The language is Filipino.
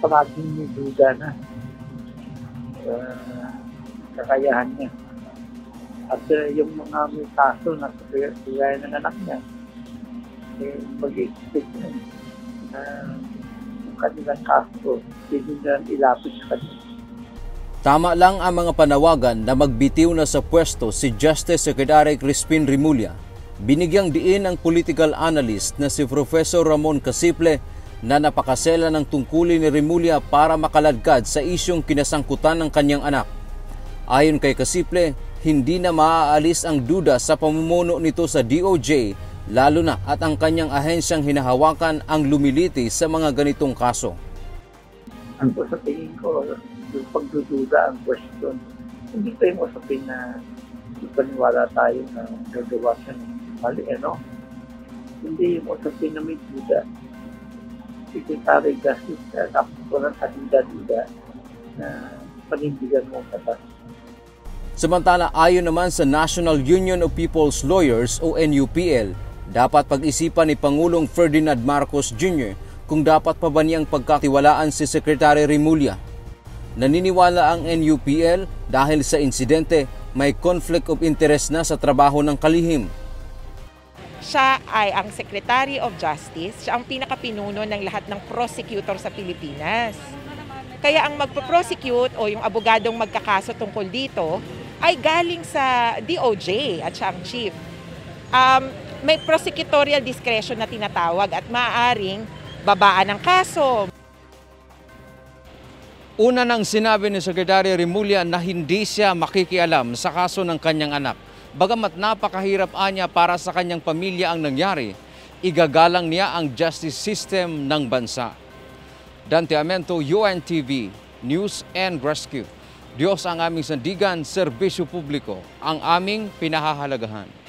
paraging may duda na uh, kakayahan niya. At uh, yung mga may kaso na kagaya ng anak niya, eh, mag-expect na uh, yung kanilang kaso, hindi na ilapit sa kanila. Tama lang ang mga panawagan na magbitiw na sa pwesto si Justice Secretary Crispin Rimulya. Binigyang diin ang political analyst na si Professor Ramon Casiple na napakasela ng tungkulin ni Rimulya para makaladkad sa isyong kinasangkutan ng kanyang anak. Ayon kay Casiple, hindi na maaalis ang duda sa pamumuno nito sa DOJ lalo na at ang kanyang ahensyang hinahawakan ang lumiliti sa mga ganitong kaso. Ang po sa tingin ko, yung pagdududa ang question, hindi tayo usapin na ipaniwala tayo na gagawa siya ng mali, ano? Hindi yung usapin na may duda. Secretary Justice na dapat walang kaduda-duda na panindigan mo katas. Samantala ayon naman sa National Union of People's Lawyers o NUPL, dapat pag-isipan ni Pangulong Ferdinand Marcos Jr. kung dapat pa ba niyang pagkatiwalaan si Secretary Rimulya. Naniniwala ang NUPL dahil sa insidente may conflict of interest na sa trabaho ng kalihim. Siya ay ang Secretary of Justice, siya ang pinakapinuno ng lahat ng prosecutor sa Pilipinas. Kaya ang magpo-prosecute o yung abogadong magkakaso tungkol dito ay galing sa DOJ at siya ang chief. Um, may prosecutorial discretion na tinatawag at maaaring babaan ng kaso. Una nang sinabi ni Secretary Rimulya na hindi siya makikialam sa kaso ng kanyang anak. Bagamat napakahirap anya para sa kanyang pamilya ang nangyari, igagalang niya ang justice system ng bansa. Dante Amento, UNTV, News and Rescue. Diyos ang aming sandigan, serbisyo publiko, ang aming pinahahalagahan.